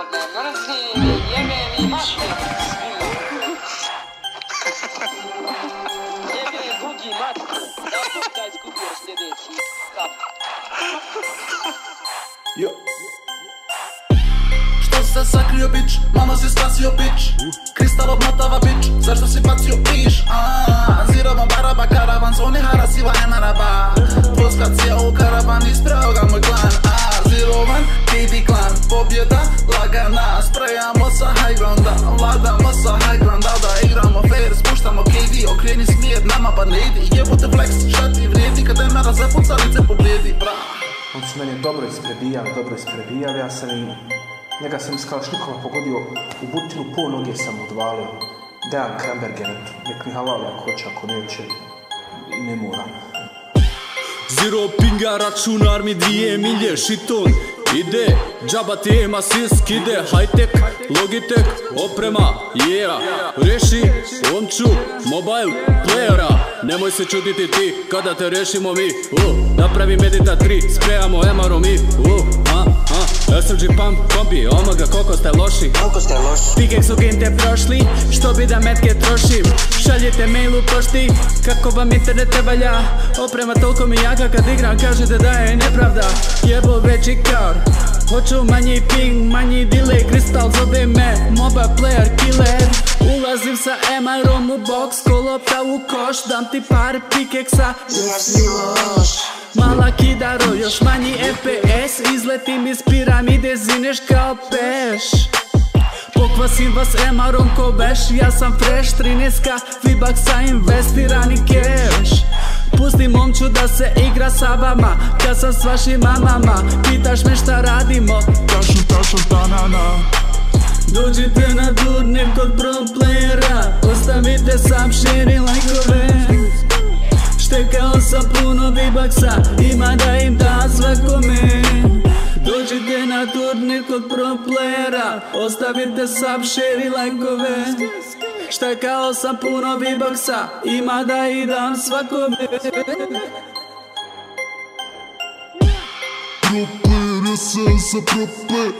odgovorna, mrzi, jebem i mater svima. Jebe drugi mater, da sam taj. Jo. Što se sakrio, bić? Mama si spasio, bić? Kristalo mlatava, bić? Grounda Vladamo sa high grounda Da igramo fair Spuštamo KD Okreni smijet nama pa ne idi Jebote flex Šati vrijedi Kad emera zapuca lice poblijedi Bra On se meni dobro isprebijao, dobro isprebijao, ja sam i... Njega sam iz Kalašnikova pogodio u butinu, pol noge sam odvalio. Dejan Kramberger, nek mi halal ako hoće, ako neće, i ne mora. Zero pinga, računar mi dvije milje, šiton Ide, džaba ti ima sisk, ide high-tech, Logitech, oprema, yeah Reši, omču, mobile playera. Nemoj se čuditi ti, kada te rešimo mi uh, Napravi medita 3, sprejamo emarom i uh, a, SMG pump, kompi, omaga, koliko ste loši. Koliko ste loši? Pikek su te prošli, što bi da metke trošim? Šaljite mail u pošti, kako vam internet ne valja Oprema toliko mi jaka kad igram, kažete da je nepravda. Jebo veći kar, hoću manji ping, manji delay Kristal zove me, moba player killer. Ulazim sa MR-om u box, ko lopta u koš Dam ti par pikeksa, Jesi loš Mala kidaro, još manji FPS Izletim iz piramide, zineš kao peš. Pokvasim vas emarom ko beš Ja sam fresh, 13ka Vibaksa investirani cash. Pusti momču da se igra sa vama. Kad sam s vašim mamama Pitaš me šta radimo. Tašan, tašan, tanana Dođite na turnir kod pro playera. Ostavite sam širi lajkove. Štekao sam puno vibaksa Ima da im da svakome. Dođite na turnir kod pro playera Ostavite sam širi lajkove. Štekao sam puno vibaksa Ima da i dam svakome. Player, ja sam sa pro player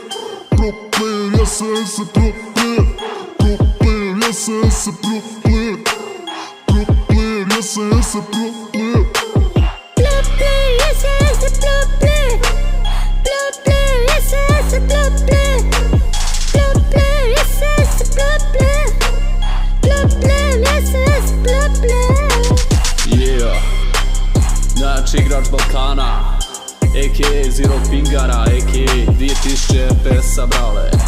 ja sam sa pro player Pro player, ja sam sa pro player Pro player, ja sam sa pro Znači igrač Balkana A.k.a. Zero Pingara A.k.a. 2000 FPS-a brale